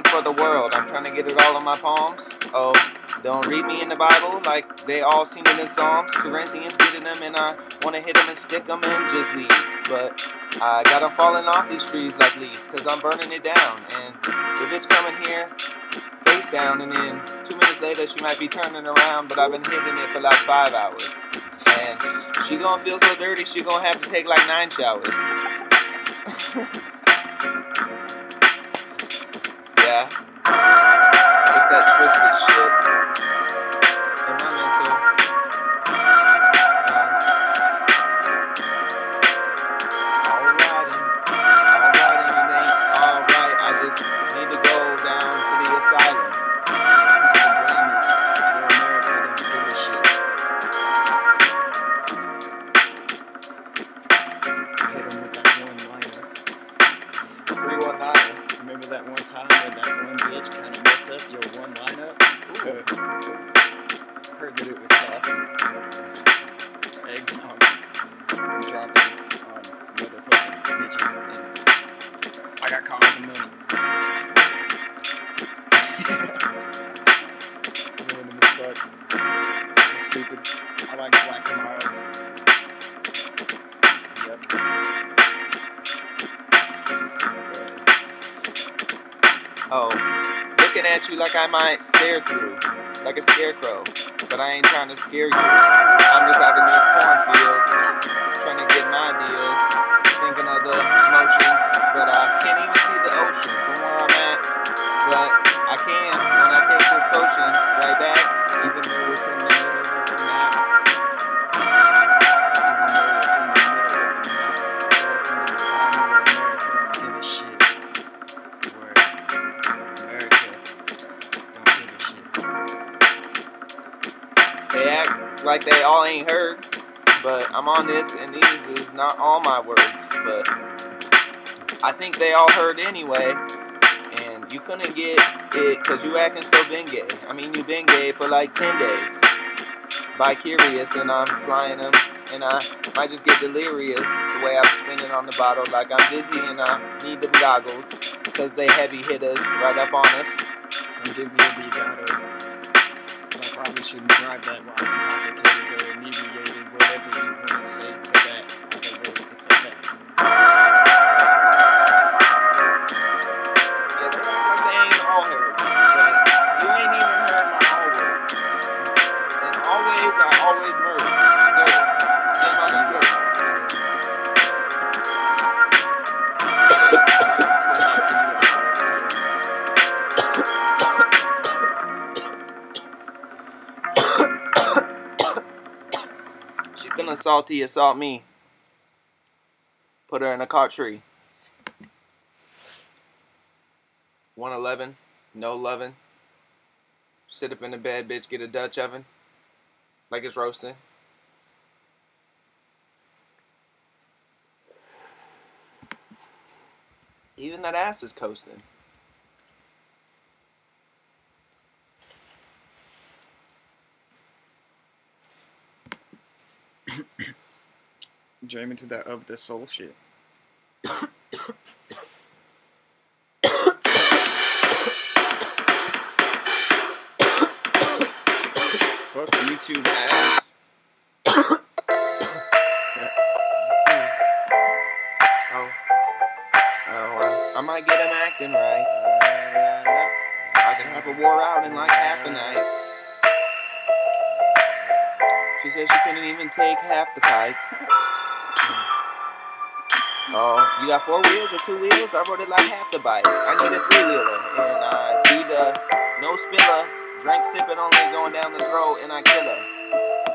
for the world. I'm trying to get it all in my palms. Oh, don't read me in the Bible like they all sing it in Psalms. Corinthians getting them and I want to hit them and stick them and just leave. But I got them falling off these trees like leaves because I'm burning it down. And if it's coming here face down and then two minutes later she might be turning around but I've been hitting it for like five hours. And she gonna feel so dirty she gonna have to take like nine showers. that one when that one bitch kind of messed up your one lineup? Heard um, that it was saucy. Eggnog. Dropping on motherfucking bitches. And I got caught with the money. Random as fuck. It's stupid. I like black and milds. Yep. Oh, looking at you like I might stare through, like a scarecrow. But I ain't trying to scare you. I'm just out in these cornfields, trying to get my deals, like they all ain't heard, but I'm on this, and these is not all my words, but I think they all heard anyway. And you couldn't get it because you acting so been gay. I mean, you been gay for like 10 days. Bi curious, and I'm flying them, and I might just get delirious the way I'm spinning on the bottle like I'm dizzy, and I need the goggles because they heavy hitters right up on us. Don't give me a bigotto. Probably shouldn't drive that while or salty, assault me. Put her in a caught tree. 111, no loving. Sit up in the bed, bitch, get a Dutch oven. Like it's roasting. Even that ass is coasting. Jamming to that of the soul shit. Fuck YouTube ass. Oh. Oh, well, I might get him acting right. I can have a war out in like half a night. She said she couldn't even take half the pipe. Oh, you got four wheels or two wheels? I rode it like half the bike. I need a three wheeler, and I need a no spiller. Drink sipping only going down the throat, and I kill her.